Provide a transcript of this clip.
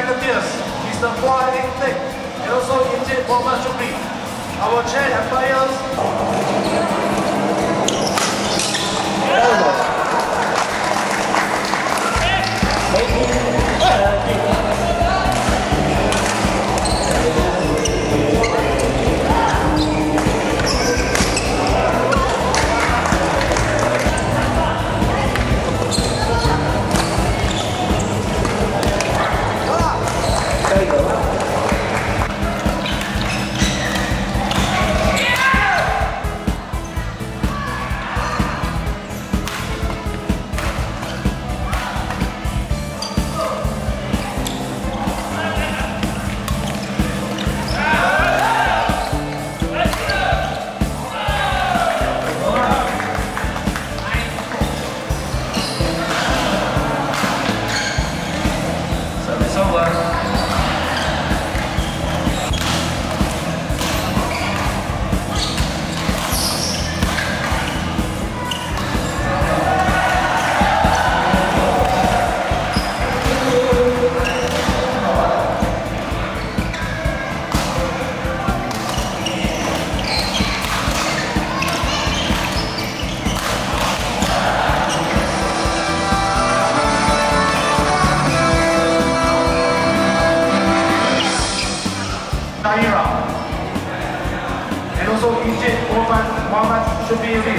He's the flying thing and also Indian commercial be. Our chair empires Tahira. And also Injit Muhammad Muhammad Shubiri.